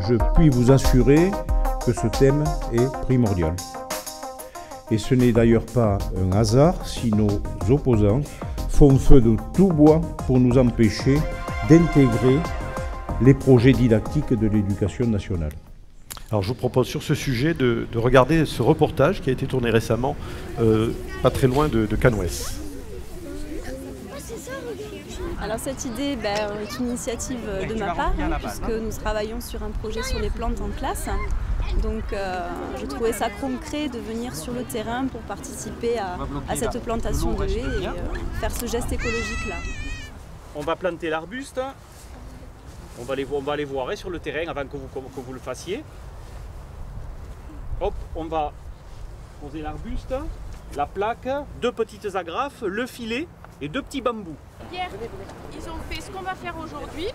je puis vous assurer que ce thème est primordial. Et ce n'est d'ailleurs pas un hasard si nos opposants font feu de tout bois pour nous empêcher d'intégrer les projets didactiques de l'éducation nationale. Alors je vous propose sur ce sujet de, regarder ce reportage qui a été tourné récemment, euh, pas très loin de, de Canouès. Alors cette idée ben, est une initiative de ma part, hein, puisque nous travaillons sur un projet sur les plantes en classe. Donc euh, je trouvais ça concret de venir sur le terrain pour participer à, cette plantation de haies et euh, faire ce geste écologique là. On va planter l'arbuste, on va, aller, on va aller voir sur le terrain avant que vous, que vous le fassiez. Hop, on va poser l'arbuste, la plaque, deux petites agrafes, le filet et deux petits bambous. Hier, ils ont fait ce qu'on va faire aujourd'hui.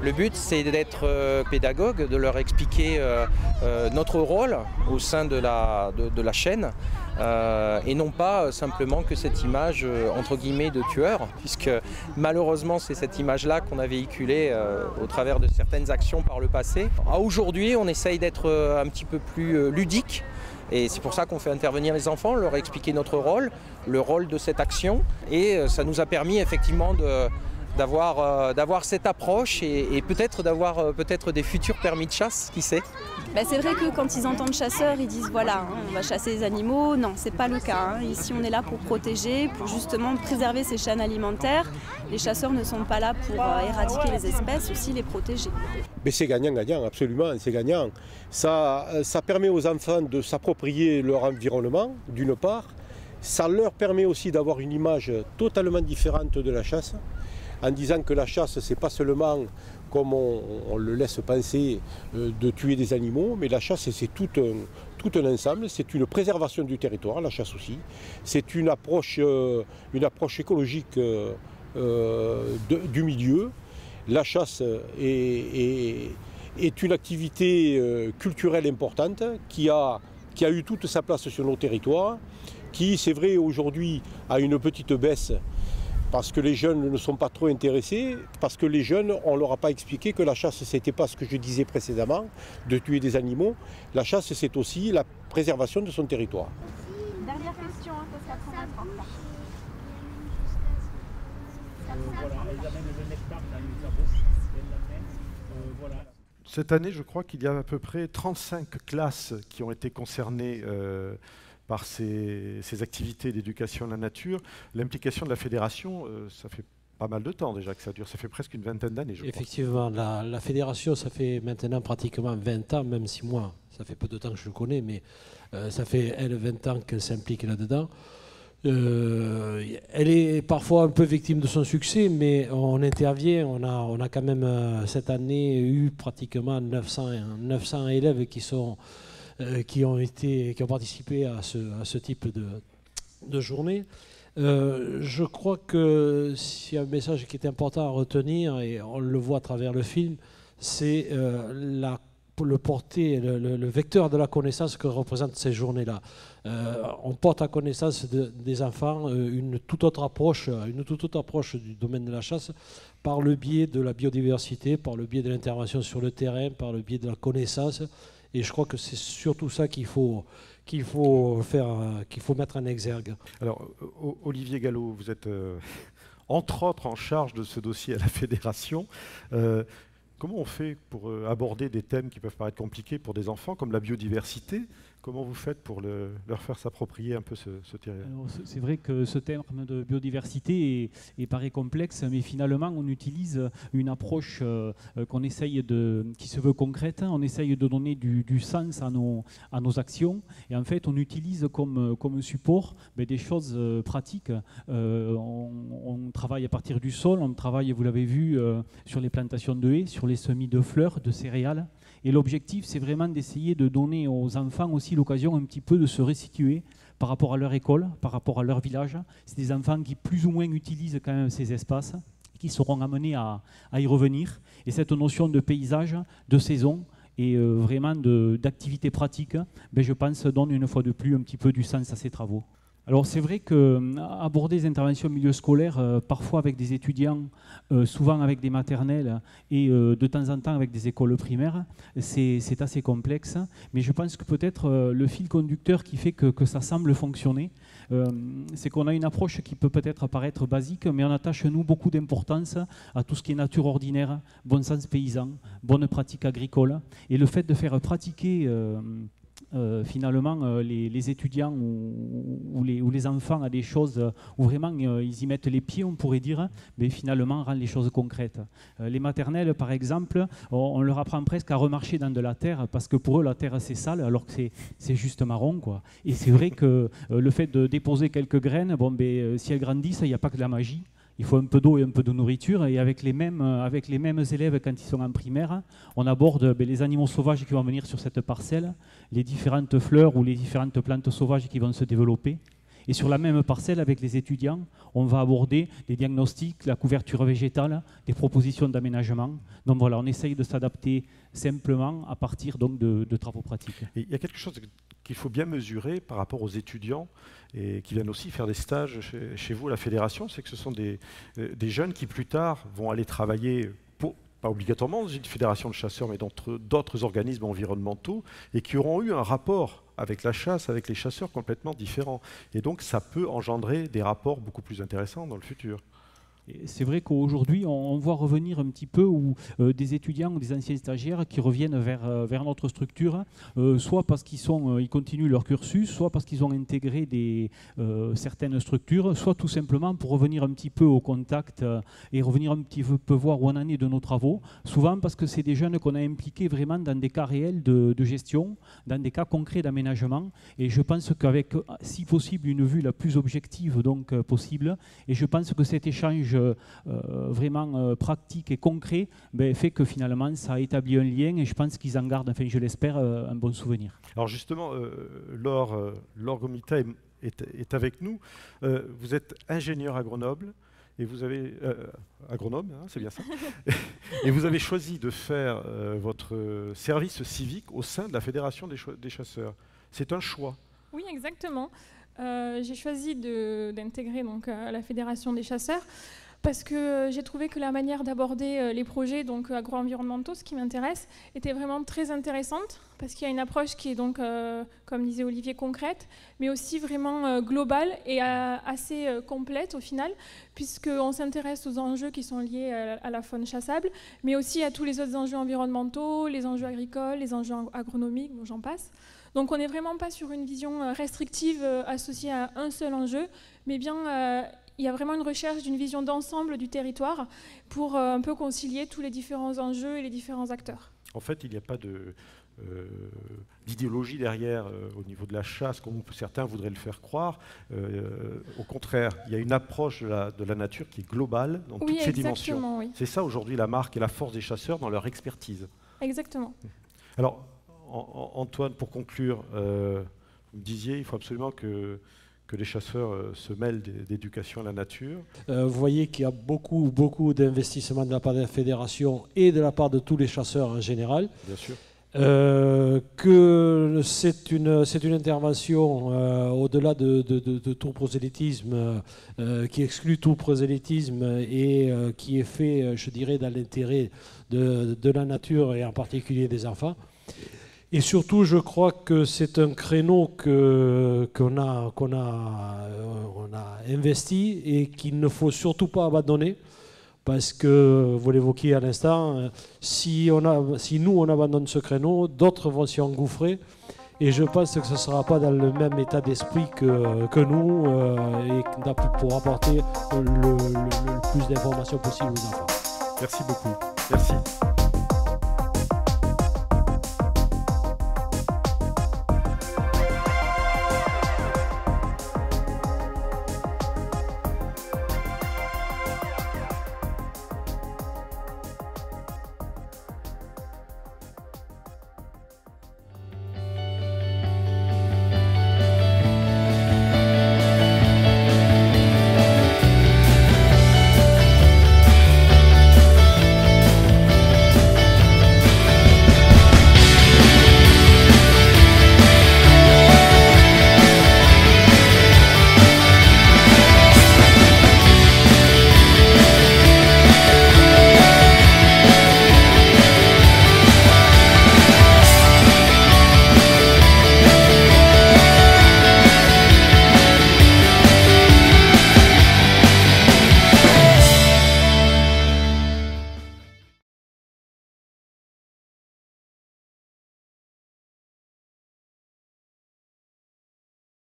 Le but, c'est d'être euh, pédagogue, de leur expliquer euh, euh, notre rôle au sein de la, de, la chaîne. et non pas simplement que cette image entre guillemets de tueur, puisque malheureusement c'est cette image-là qu'on a véhiculée au travers de certaines actions par le passé. Aujourd'hui, on essaye d'être un petit peu plus ludique et c'est pour ça qu'on fait intervenir les enfants, leur expliquer notre rôle, le rôle de cette action. Et euh, ça nous a permis effectivement de, d'avoir, euh, cette approche et, peut-être d'avoir euh, peut-être des futurs permis de chasse, qui sait bah, C'est vrai que quand ils entendent chasseurs, ils disent voilà, hein, on va chasser les animaux. Non, c'est pas le cas. Hein. Ici, on est là pour protéger, pour justement préserver ces chaînes alimentaires. Les chasseurs ne sont pas là pour éradiquer les espèces, aussi les protéger. Mais c'est gagnant-gagnant, absolument, c'est gagnant. Ça, ça permet aux enfants de s'approprier leur environnement, d'une part. Ça leur permet aussi d'avoir une image totalement différente de la chasse, en disant que la chasse, c'est pas seulement, comme on, le laisse penser, euh, de tuer des animaux, mais la chasse, c'est tout un, ensemble, c'est une préservation du territoire, la chasse aussi. C'est une approche, euh, écologique euh, du milieu. La chasse est, une activité culturelle importante qui a, qui a eu toute sa place sur nos territoires, qui, c'est vrai, aujourd'hui a une petite baisse parce que les jeunes ne sont pas trop intéressés, parce que les jeunes, on ne leur a pas expliqué que la chasse, ce n'était pas ce que je disais précédemment, de tuer des animaux. La chasse, c'est aussi la préservation de son territoire. Dernière question, hein, Cette année, je crois qu'il y a à peu près 35 classes qui ont été concernées euh, par ces, activités d'éducation à la nature. L'implication de la fédération, euh, ça fait pas mal de temps déjà que ça dure, ça fait presque une vingtaine d'années. Effectivement, la, fédération, ça fait maintenant pratiquement 20 ans, même si moi, ça fait peu de temps que je le connais, mais euh, ça fait elle 20 ans qu'elle s'implique là-dedans. Euh, elle est parfois un peu victime de son succès, mais on intervient. On a, on a quand même cette année eu pratiquement 900, 900 élèves qui, sont, qui, ont été, qui ont participé à ce, type de, journée. je crois que s'il y a un message qui est important à retenir, et on le voit à travers le film, c'est la le porter, le, vecteur de la connaissance que représentent ces journées-là. Euh, on porte à connaissance des enfants euh, une toute autre approche, une toute autre approche du domaine de la chasse par le biais de la biodiversité, par le biais de l'intervention sur le terrain, par le biais de la connaissance. Et je crois que c'est surtout ça qu'il faut, faut faire, qu'il faut mettre en exergue. Alors, Olivier Gallo, vous êtes euh, entre autres en charge de ce dossier à la fédération. Comment on fait pour euh, aborder des thèmes qui peuvent paraître compliqués pour des enfants, comme la biodiversité Comment vous faites pour leur faire s'approprier un peu ce, ce C'est vrai que ce terme de biodiversité est, paraît complexe, mais finalement on utilise une approche euh, qu'on essaye de, qui se veut concrète. On essaye de donner du, sens à nos, à nos actions, et en fait on utilise comme, comme support ben, des choses euh, pratiques. Euh, on, travaille à partir du sol, on travaille, vous l'avez vu, sur les plantations de haies, sur les semis de fleurs, de céréales. Et l'objectif, c'est vraiment d'essayer de donner aux enfants aussi l'occasion un petit peu de se resituer par rapport à leur école, par rapport à leur village. C'est des enfants qui plus ou moins utilisent quand même ces espaces, qui seront amenés à, y revenir. Et cette notion de paysage, de saison, et euh, vraiment d'activité pratique, ben, je pense, donne une fois de plus un petit peu du sens à ces travaux. Alors c'est vrai qu'aborder des interventions au milieu scolaire, parfois avec des étudiants, souvent avec des maternelles et de temps en temps avec des écoles primaires, c'est assez complexe. Mais je pense que peut-être le fil conducteur qui fait que, que ça semble fonctionner, euh, c'est qu'on a une approche qui peut peut-être paraître basique, mais on attache, nous, beaucoup d'importance à tout ce qui est nature ordinaire, bon sens paysan, bonne pratique agricole. Et le fait de faire pratiquer euh, euh, finalement euh, les, étudiants ou, les, enfants à des choses où vraiment euh, ils y mettent les pieds, on pourrait dire, mais finalement rend les choses concrètes. les maternelles, par exemple, on, leur apprend presque à remarcher dans de la terre parce que pour eux la terre c'est sale alors que c'est juste marron. Quoi. Et c'est vrai que le fait de déposer quelques graines, bon, ben, si elles grandissent, il n'y a pas que de la magie il faut un peu d'eau et un peu de nourriture. Et avec les mêmes, euh, élèves quand ils sont en primaire, on aborde ben, les animaux sauvages qui vont venir sur cette parcelle, les différentes fleurs ou les différentes plantes sauvages qui vont se développer. Et sur la même parcelle, avec les étudiants, on va aborder les diagnostics, la couverture végétale, des propositions d'aménagement. Donc voilà, on essaye de s'adapter simplement à partir donc de, travaux pratiques. il y a quelque chose qu'il faut bien mesurer par rapport aux étudiants et qui viennent aussi faire des stages chez, vous la fédération, c'est que ce sont des, euh, des, jeunes qui plus tard vont aller travailler, pas obligatoirement dans une fédération de chasseurs, mais dans d'autres organismes environnementaux, et qui auront eu un rapport avec la chasse, avec les chasseurs complètement différents. Et donc ça peut engendrer des rapports beaucoup plus intéressants dans le futur. C'est vrai qu'aujourd'hui, on, voit revenir un petit peu euh, des étudiants ou des anciens stagiaires qui reviennent vers, euh, vers notre structure, euh, soit parce qu'ils sont, ils continuent leur cursus, soit parce qu'ils ont intégré des, certaines structures, soit tout simplement pour revenir un petit peu au contact et revenir un petit peu voir où on en est de nos travaux. Souvent parce que c'est des jeunes qu'on a impliqués vraiment dans des cas réels de, de gestion, dans des cas concrets d'aménagement. Et je pense qu'avec, si possible, une vue la plus objective donc possible, et je pense que cet échange euh, vraiment euh, pratique et concret ben, fait que finalement ça a établi un lien et je pense qu'ils en gardent, enfin je l'espère, euh, un bon souvenir. Alors justement, Laure, Laure Gomita est, avec nous. vous êtes ingénieur à Grenoble et vous avez agronome, hein, c'est bien ça. et vous avez choisi de faire votre service civique au sein de la fédération des, des chasseurs. C'est un choix. Oui, exactement. J'ai choisi d'intégrer donc la fédération des chasseurs parce que j'ai trouvé que la manière d'aborder euh, les projets donc agro-environnementaux, ce qui m'intéresse, était vraiment très intéressante parce qu'il y a une approche qui est donc, euh, comme disait Olivier, concrète, mais aussi vraiment euh, globale et assez complète au final, puisqu'on s'intéresse aux enjeux qui sont liés à, la faune chassable, mais aussi à tous les autres enjeux environnementaux, les enjeux agricoles, les enjeux agronomiques, j'en passe. Donc on n'est vraiment pas sur une vision restrictive associée à un seul enjeu, mais bien il y a vraiment une recherche d'une vision d'ensemble du territoire pour euh, un peu concilier tous les différents enjeux et les différents acteurs. En fait, il n'y a pas de, euh, d'idéologie derrière euh, au niveau de la chasse, comme certains voudraient le faire croire. au contraire, il y a une approche de la, nature qui est globale dans toutes ses dimensions. C'est ça aujourd'hui la marque et la force des chasseurs dans leur expertise. Exactement. Alors, Antoine, pour conclure, vous me disiez, il faut absolument que que les chasseurs euh, se mêlent d'éducation à la nature. Euh, vous voyez qu'il y a beaucoup, beaucoup d'investissements de la part de la fédération et de la part de tous les chasseurs en général. Bien sûr. Euh, que c'est une, une intervention au-delà de, de, tout prosélytisme, qui exclut tout prosélytisme et qui est fait, je dirais, dans l'intérêt de, la nature et en particulier des enfants. Et surtout, je crois que c'est un créneau qu'on a, qu'on a, euh, a investi et qu'il ne faut surtout pas abandonner. Parce que, vous l'évoquiez à l'instant, si, si nous on abandonne ce créneau, d'autres vont s'y engouffrer. Et je pense que ce ne sera pas dans le même état d'esprit que, que nous euh, et pour apporter le, le plus d'informations possible aux enfants. Merci beaucoup. Merci.